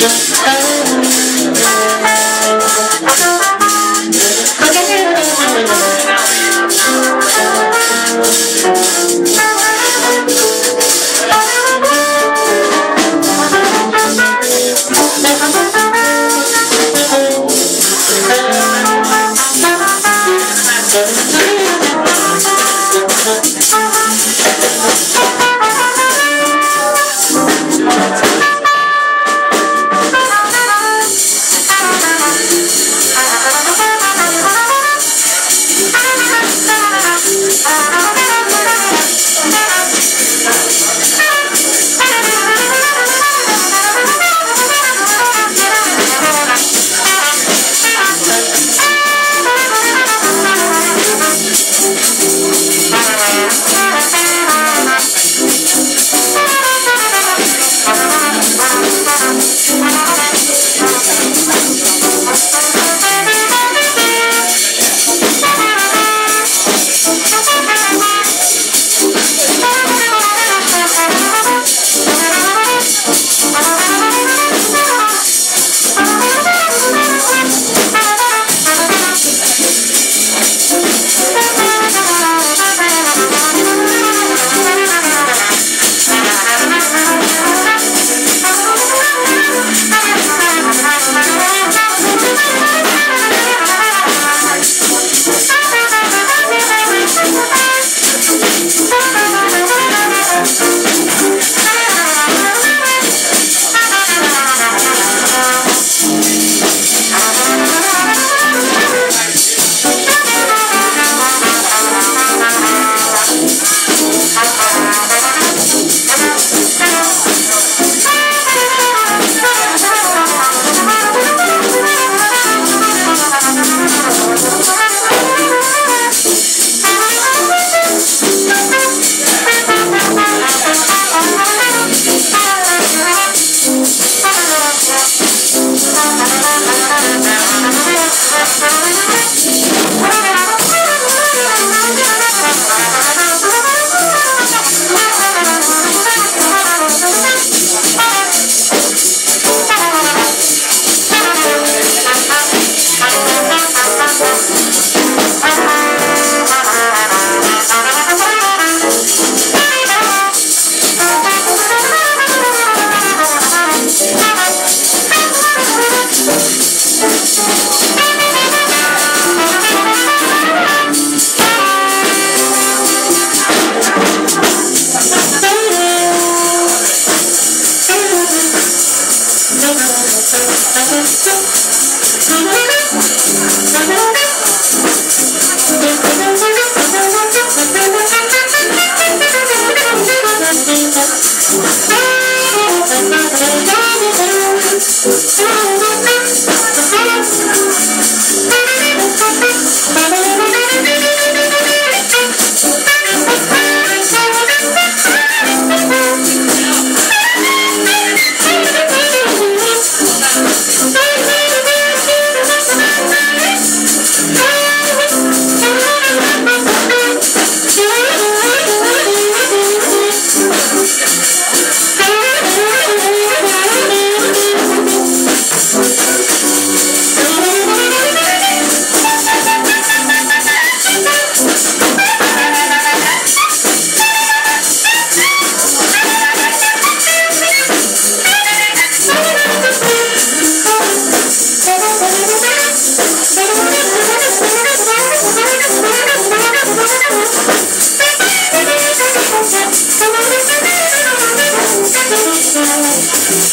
Thank I'm still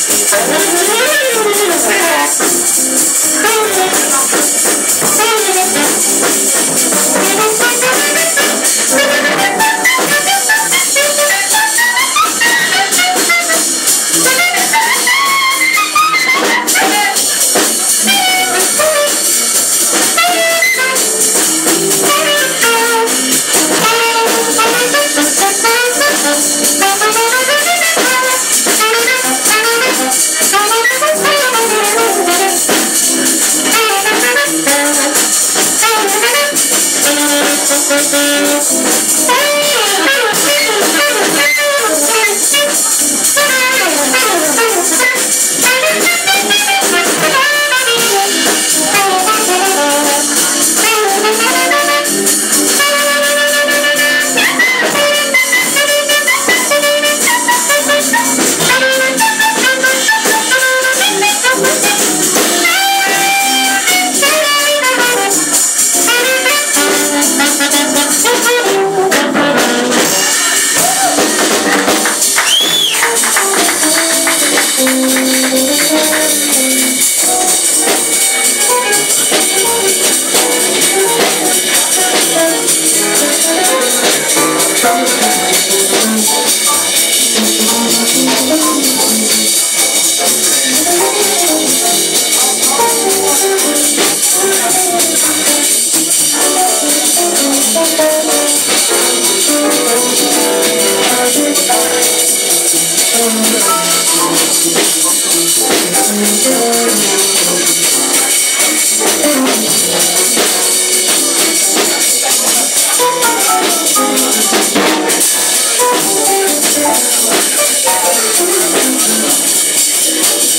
you.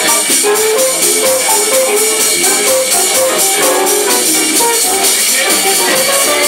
Thank you.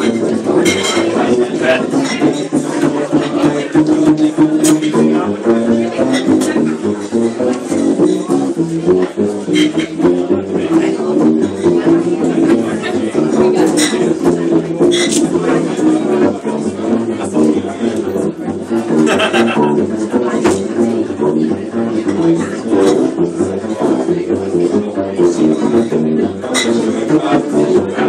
Thank you.